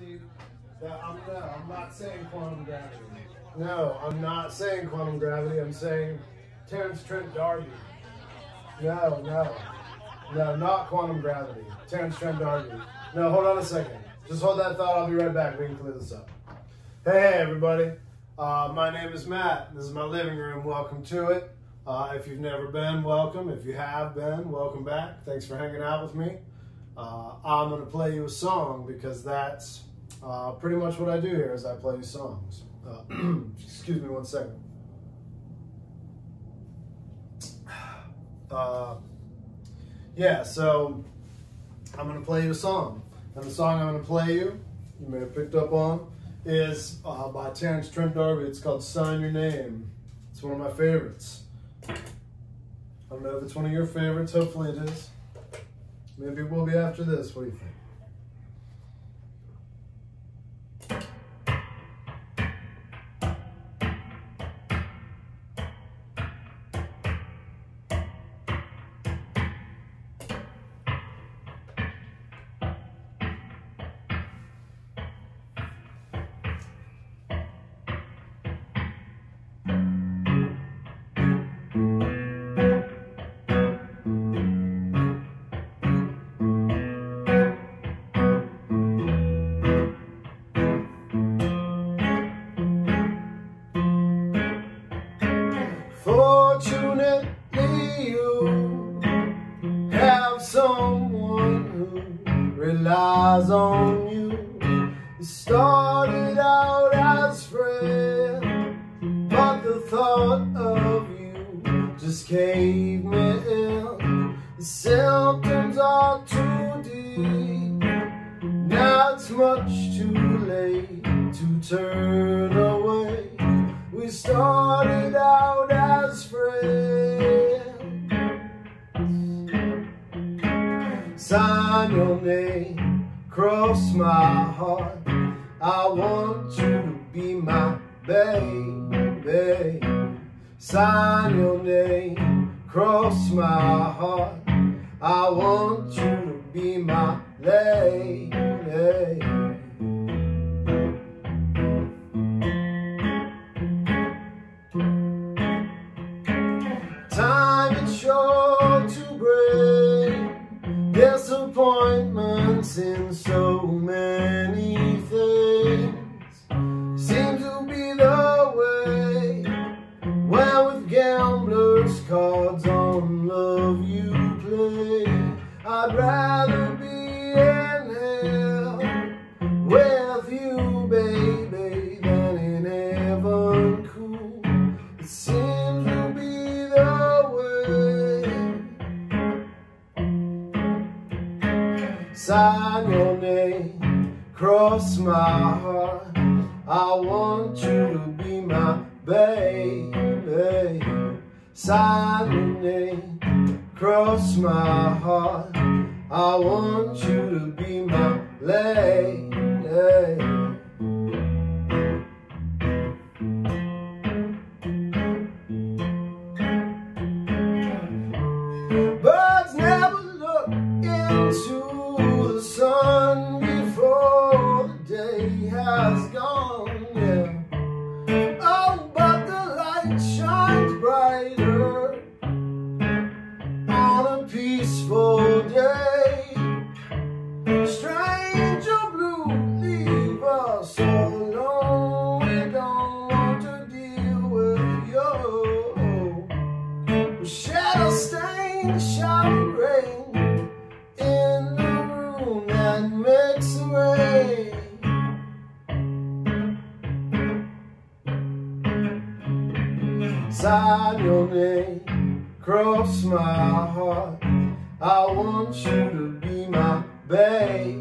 I'm, no, I'm not saying quantum gravity. No, I'm not saying quantum gravity. I'm saying Terence Trent D'Arby. No, no. No, not quantum gravity. Terence Trent D'Arby. No, hold on a second. Just hold that thought. I'll be right back. We can clear this up. Hey, hey everybody. Uh, my name is Matt. This is my living room. Welcome to it. Uh, if you've never been, welcome. If you have been, welcome back. Thanks for hanging out with me. Uh, I'm going to play you a song because that's uh, pretty much what I do here is I play songs. Uh, excuse me one second. Uh, yeah, so I'm going to play you a song. And the song I'm going to play you, you may have picked up on, is uh, by Terence Trent D'Arby. It's called Sign Your Name. It's one of my favorites. I don't know if it's one of your favorites. Hopefully it is. Maybe it will be after this. What do you think? Relies on you. You started out as friends, but the thought of you just caved me in. The symptoms are too deep. Now it's much too late to turn away. We started out as friends. Sign your name, cross my heart. I want you to be my baby. Sign your name, cross my heart. I want you to be my lady. I'd rather be in hell with you, baby, than in heaven cool. It seems to be the way. Sign your name, cross my heart. I want you to be my baby. Sign your name, cross my heart. I want you to be my lady. Birds never look into the sun before the day has gone. Yeah. Oh, but the light shines brighter that makes the rain. Sign your name, cross my heart. I want you to be my baby.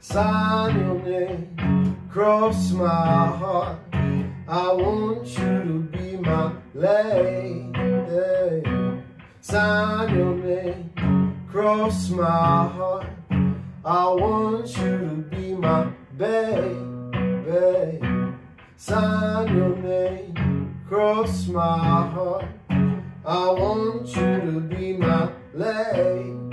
Sign your name, cross my heart. I want you to be my lady. Sign your name, cross my heart. I want you to be my baby. Sign your name, cross my heart. I want you to be my lady.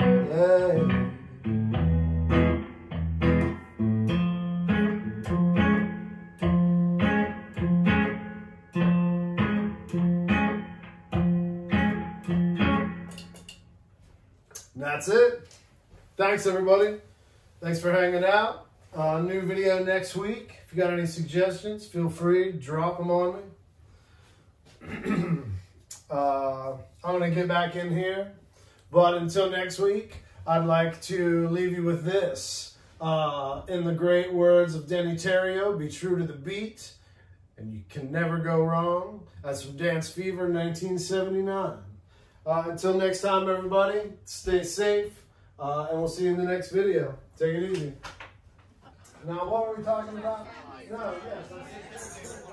That's it. Thanks, everybody. Thanks for hanging out. Uh, new video next week. If you got any suggestions, feel free, to drop them on me. uh, I'm going to get back in here. But until next week, I'd like to leave you with this. Uh, in the great words of Deney Terrio, be true to the beat, and you can never go wrong. That's from Dance Fever 1979. Uh, until next time, everybody, stay safe, uh, and we'll see you in the next video. Take it easy. Now, what were we talking about? No, yes.